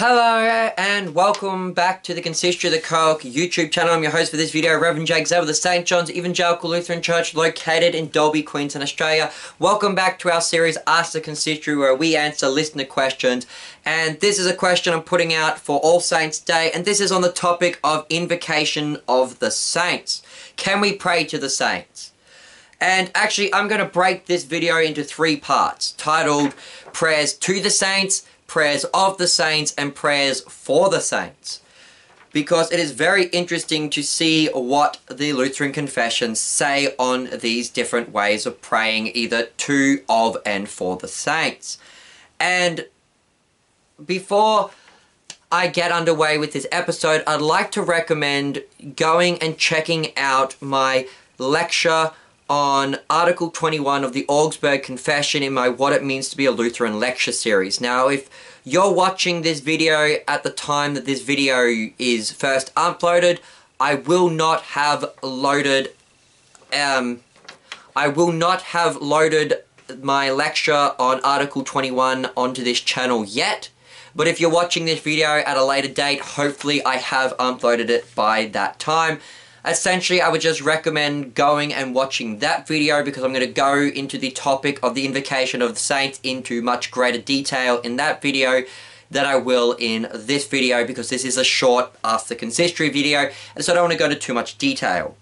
Hello and welcome back to the Consistory of the COELC YouTube channel. I'm your host for this video, Reverend Jake Zabel of the St. John's Evangelical Lutheran Church located in Dalby, Queensland, Australia. Welcome back to our series Ask the Consistory where we answer listener questions. And this is a question I'm putting out for All Saints Day and this is on the topic of invocation of the saints. Can we pray to the saints? And actually, I'm going to break this video into three parts titled Prayers to the Saints, prayers of the saints, and prayers for the saints. Because it is very interesting to see what the Lutheran confessions say on these different ways of praying, either to, of, and for the saints. And before I get underway with this episode, I'd like to recommend going and checking out my lecture on Article 21 of the Augsburg Confession in my What It Means to Be a Lutheran lecture series. Now, if you're watching this video at the time that this video is first uploaded, I will not have loaded, um, I will not have loaded my lecture on Article 21 onto this channel yet. But if you're watching this video at a later date, hopefully I have uploaded it by that time. Essentially, I would just recommend going and watching that video because I'm going to go into the topic of the invocation of the saints into much greater detail in that video than I will in this video because this is a short Ask the Consistory video and so I don't want to go into too much detail.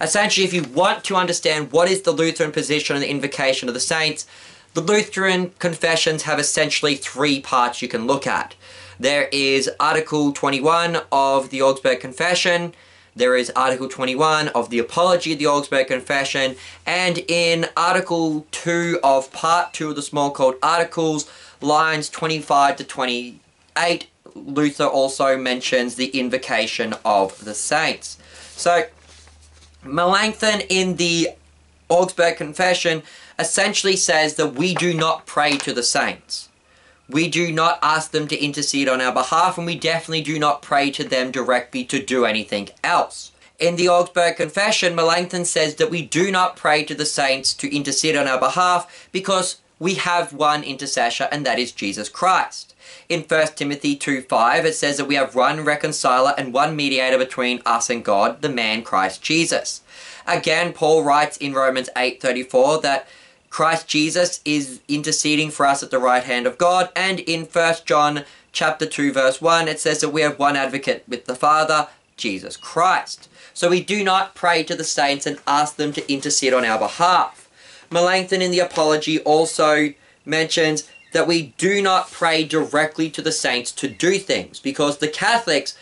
Essentially, if you want to understand what is the Lutheran position on the invocation of the saints, the Lutheran confessions have essentially three parts you can look at. There is Article 21 of the Augsburg Confession, there is Article 21 of the Apology of the Augsburg Confession, and in Article 2 of Part 2 of the Smalcald Articles, lines 25 to 28, Luther also mentions the invocation of the saints. So, Melanchthon in the Augsburg Confession essentially says that we do not pray to the saints. We do not ask them to intercede on our behalf, and we definitely do not pray to them directly to do anything else. In the Augsburg Confession, Melanchthon says that we do not pray to the saints to intercede on our behalf because we have one intercessor, and that is Jesus Christ. In 1 Timothy 2.5, it says that we have one reconciler and one mediator between us and God, the man Christ Jesus. Again, Paul writes in Romans 8.34 that Christ Jesus is interceding for us at the right hand of God. And in 1 John chapter 2 verse 1 it says that we have one advocate with the Father, Jesus Christ. So we do not pray to the saints and ask them to intercede on our behalf. Melanchthon in the Apology also mentions that we do not pray directly to the saints to do things because the Catholics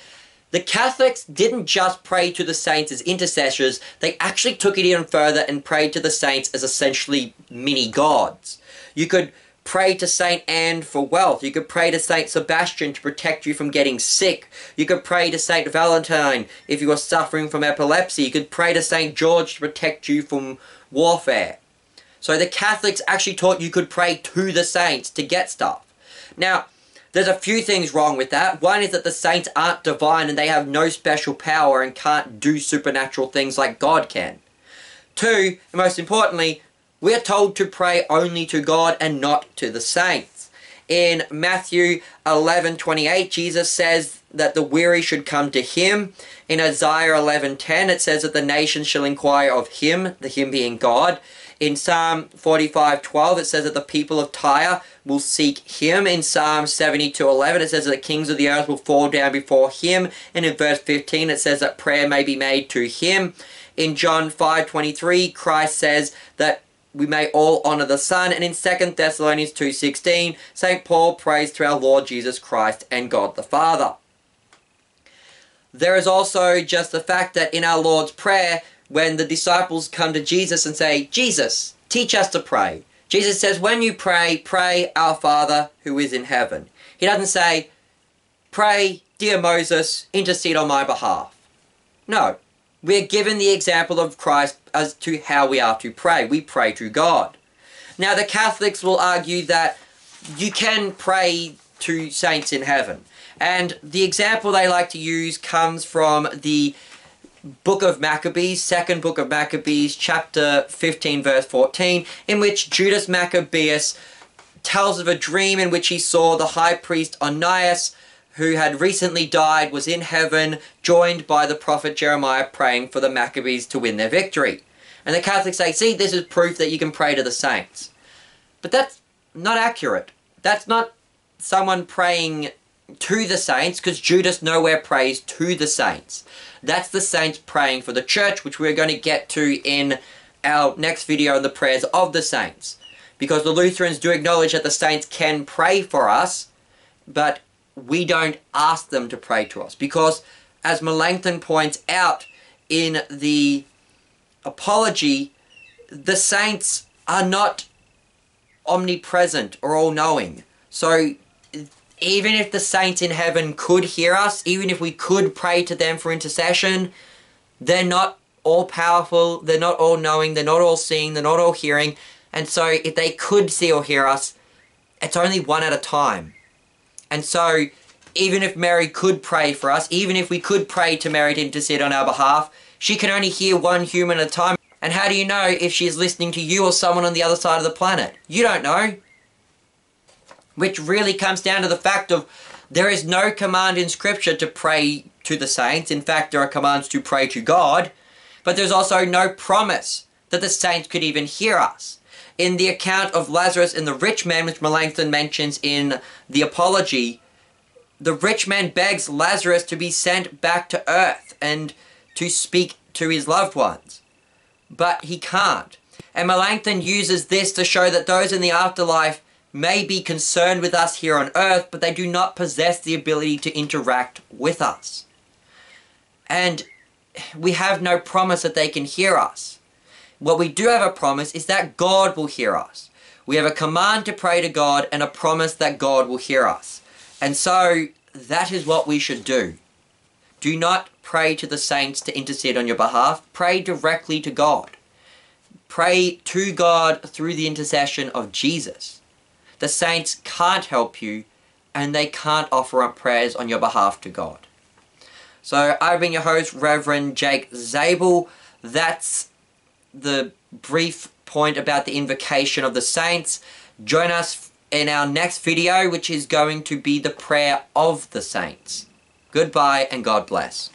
the Catholics didn't just pray to the saints as intercessors, they actually took it even further and prayed to the saints as essentially mini gods. You could pray to Saint Anne for wealth. You could pray to Saint Sebastian to protect you from getting sick. You could pray to Saint Valentine if you were suffering from epilepsy. You could pray to Saint George to protect you from warfare. So the Catholics actually taught you could pray to the saints to get stuff. Now, there's a few things wrong with that. One is that the saints aren't divine and they have no special power and can't do supernatural things like God can. Two, and most importantly, we're told to pray only to God and not to the saints. In Matthew 11:28, Jesus says that the weary should come to him. In Isaiah 11:10, it says that the nations shall inquire of him, the him being God. In Psalm 45:12 it says that the people of Tyre will seek him. In Psalm 72 11, it says that the kings of the earth will fall down before him. And in verse 15 it says that prayer may be made to him. In John 5:23 Christ says that we may all honor the Son. And in 2 Thessalonians 2.16, St. Paul prays to our Lord Jesus Christ and God the Father. There is also just the fact that in our Lord's Prayer, when the disciples come to Jesus and say, Jesus, teach us to pray. Jesus says, when you pray, pray our Father who is in heaven. He doesn't say, pray, dear Moses, intercede on my behalf. No. We're given the example of Christ as to how we are to pray. We pray to God. Now, the Catholics will argue that you can pray to saints in heaven. And the example they like to use comes from the book of Maccabees, second book of Maccabees, chapter 15, verse 14, in which Judas Maccabeus tells of a dream in which he saw the high priest Onias who had recently died, was in heaven, joined by the prophet Jeremiah praying for the Maccabees to win their victory. And the Catholics say, see, this is proof that you can pray to the saints. But that's not accurate. That's not someone praying to the saints, because Judas nowhere prays to the saints. That's the saints praying for the church, which we're going to get to in our next video on the prayers of the saints. Because the Lutherans do acknowledge that the saints can pray for us, but we don't ask them to pray to us. Because, as Melanchthon points out in the Apology, the saints are not omnipresent or all-knowing. So, even if the saints in heaven could hear us, even if we could pray to them for intercession, they're not all powerful, they're not all knowing, they're not all seeing, they're not all hearing. And so if they could see or hear us, it's only one at a time. And so even if Mary could pray for us, even if we could pray to Mary to intercede on our behalf, she can only hear one human at a time. And how do you know if she's listening to you or someone on the other side of the planet? You don't know which really comes down to the fact of there is no command in Scripture to pray to the saints. In fact, there are commands to pray to God, but there's also no promise that the saints could even hear us. In the account of Lazarus and the rich man, which Melanchthon mentions in the Apology, the rich man begs Lazarus to be sent back to earth and to speak to his loved ones. But he can't. And Melanchthon uses this to show that those in the afterlife may be concerned with us here on earth, but they do not possess the ability to interact with us. And we have no promise that they can hear us. What we do have a promise is that God will hear us. We have a command to pray to God and a promise that God will hear us. And so that is what we should do. Do not pray to the saints to intercede on your behalf. Pray directly to God. Pray to God through the intercession of Jesus. The saints can't help you and they can't offer up prayers on your behalf to God. So I've been your host, Reverend Jake Zabel. That's the brief point about the invocation of the saints. Join us in our next video, which is going to be the prayer of the saints. Goodbye and God bless.